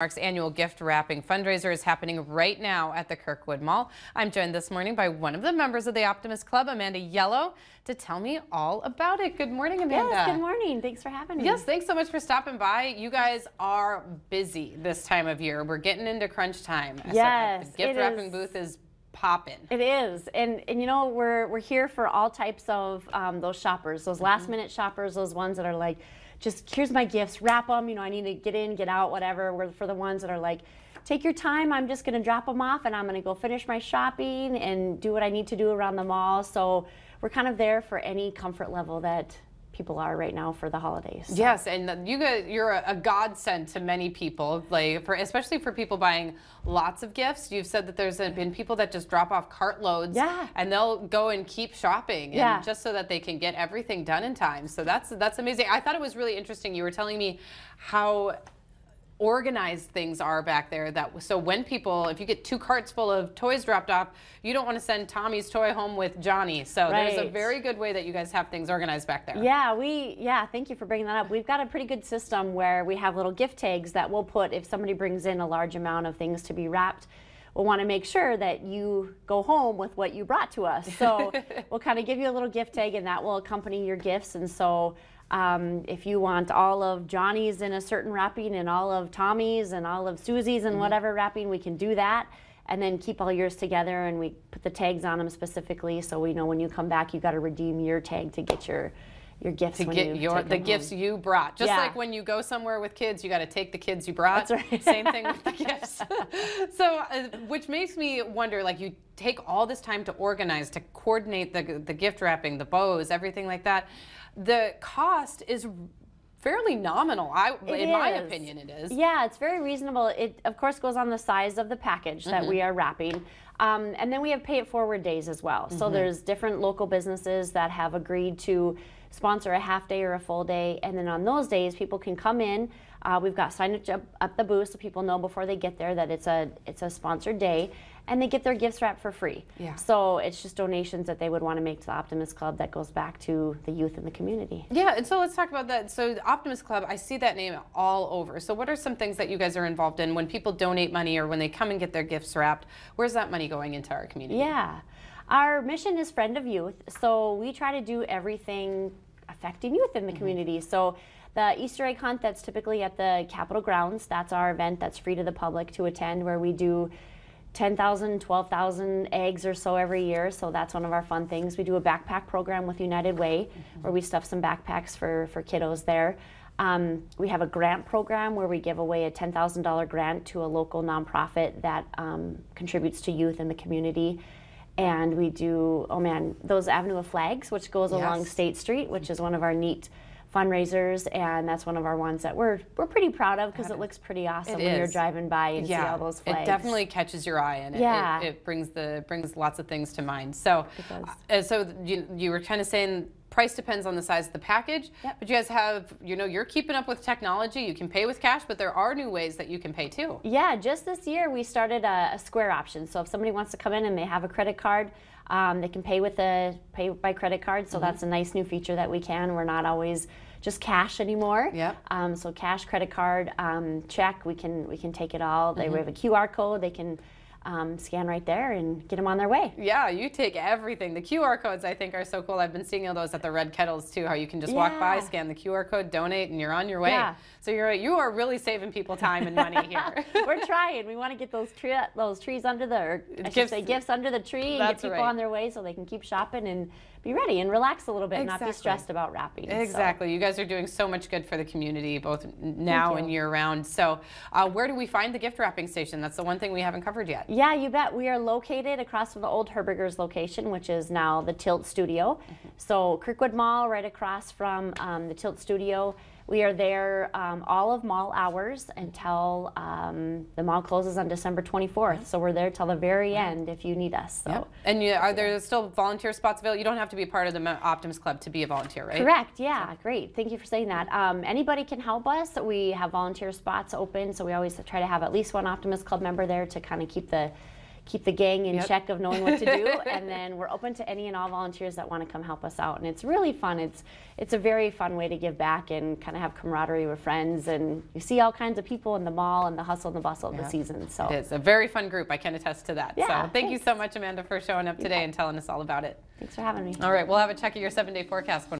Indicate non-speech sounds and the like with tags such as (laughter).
Mark's annual gift wrapping fundraiser is happening right now at the Kirkwood Mall. I'm joined this morning by one of the members of the Optimist Club, Amanda Yellow, to tell me all about it. Good morning, Amanda. Yes, good morning. Thanks for having me. Yes, thanks so much for stopping by. You guys are busy this time of year. We're getting into crunch time. Yes, so the gift wrapping is. booth is popping. It is, and and you know we're we're here for all types of um, those shoppers, those mm -hmm. last minute shoppers, those ones that are like just here's my gifts, wrap them. You know, I need to get in, get out, whatever. We're for the ones that are like, take your time. I'm just going to drop them off and I'm going to go finish my shopping and do what I need to do around the mall. So we're kind of there for any comfort level that people are right now for the holidays. So. Yes, and you get, you're a, a godsend to many people, like for especially for people buying lots of gifts. You've said that there's been people that just drop off cartloads, yeah. and they'll go and keep shopping, yeah. and just so that they can get everything done in time. So that's that's amazing. I thought it was really interesting. You were telling me how organized things are back there that so when people if you get two carts full of toys dropped off you don't want to send tommy's toy home with johnny. So right. there's a very good way that you guys have things organized back there. Yeah we yeah thank you for bringing that up. We've got a pretty good system where we have little gift tags that we'll put if somebody brings in a large amount of things to be wrapped. We'll want to make sure that you go home with what you brought to us. So (laughs) we'll kind of give you a little gift tag and that will accompany your gifts. And so um, if you want all of Johnny's in a certain wrapping and all of Tommy's and all of Susie's and mm -hmm. whatever wrapping, we can do that. And then keep all yours together and we put the tags on them specifically so we know when you come back, you've got to redeem your tag to get your your gifts to get you your the gifts you brought. Just yeah. like when you go somewhere with kids, you got to take the kids you brought. That's right. Same thing with the (laughs) gifts. So, uh, which makes me wonder, like you take all this time to organize, to coordinate the the gift wrapping, the bows, everything like that the cost is fairly nominal. I, it in is. my opinion, it is. Yeah, it's very reasonable. It of course goes on the size of the package that mm -hmm. we are wrapping, um, and then we have pay it forward days as well. Mm -hmm. So mm-hmm. there's different local businesses that have agreed to sponsor a half day or a full day, and then on those days, people can come in. Uh, we've got signage up at the booth so people know before they get there that it's a it's a sponsored day, and they get their gifts wrapped for free. Yeah. So it's just donations that they would want to make to the Optimist Club that goes back to the youth in the community. Yeah, and so let's talk about that. So the Optimist Club, I see that name all over. So what are some things that you guys are involved in when people donate money or when they come and get their gifts wrapped? Where's that money going into our community? Yeah. Our mission is Friend of Youth, so we try to do everything affecting youth in the mm -hmm. community. So the Easter egg hunt that's typically at the Capitol grounds, that's our event that's free to the public to attend where we do 10,000, 12,000 eggs or so every year. So that's one of our fun things. We do a backpack program with United Way mm -hmm. where we stuff some backpacks for, for kiddos there. Um, we have a grant program where we give away a $10,000 grant to a local nonprofit that um, contributes to youth in the community. And we do, oh man, those Avenue of Flags, which goes yes. along State Street, which is one of our neat fundraisers, and that's one of our ones that we're we're pretty proud of because it looks pretty awesome it when is. you're driving by and yeah. see all those flags. It definitely catches your eye, and yeah. it, it, it brings the brings lots of things to mind. So, uh, so you you were kind of saying price depends on the size of the package yep. but you guys have you know you're keeping up with technology you can pay with cash but there are new ways that you can pay too yeah just this year we started a, a square option so if somebody wants to come in and they have a credit card um, they can pay with a pay by credit card, so mm -hmm. that's a nice new feature that we can. We're not always just cash anymore. Yeah. Um, so cash, credit card, um, check, we can we can take it all. They mm -hmm. have a QR code. They can um, scan right there and get them on their way. Yeah, you take everything. The QR codes I think are so cool. I've been seeing all those at the Red Kettles too, how you can just yeah. walk by, scan the QR code, donate, and you're on your way. Yeah. So you're you are really saving people time and money here. (laughs) We're trying. We want to get those tree those trees under the or I gifts, say gifts under the tree and get people right. on their way so they can keep shopping and be ready and relax a little bit exactly. and not be stressed about wrapping. Exactly. So. You guys are doing so much good for the community, both now and year round. So uh, where do we find the gift wrapping station? That's the one thing we haven't covered yet. Yeah, you bet. We are located across from the old Herberger's location, which is now the Tilt Studio. Mm -hmm. So Kirkwood Mall, right across from um, the Tilt Studio. We are there um, all of mall hours until um, the mall closes on December 24th. So we're there till the very end if you need us. So. Yep. And you, are there still volunteer spots available? You don't have to be part of the Optimist Club to be a volunteer, right? Correct. Yeah. Great. Thank you for saying that. Um, anybody can help us. We have volunteer spots open, so we always try to have at least one Optimist Club member there to kind of keep the keep the gang in Yep. check of knowing what to do. (laughs) and then we're open to any and all volunteers that want to come help us out. And it's really fun. It's it's a very fun way to give back and kind of have camaraderie with friends. And you see all kinds of people in the mall and the hustle and the bustle of the season. So It is a very fun group. I can attest to that. Yeah, so thank you so much, Amanda, for showing up today and telling us all about it. thanks for having me. All right, we'll have a check of your seven day forecast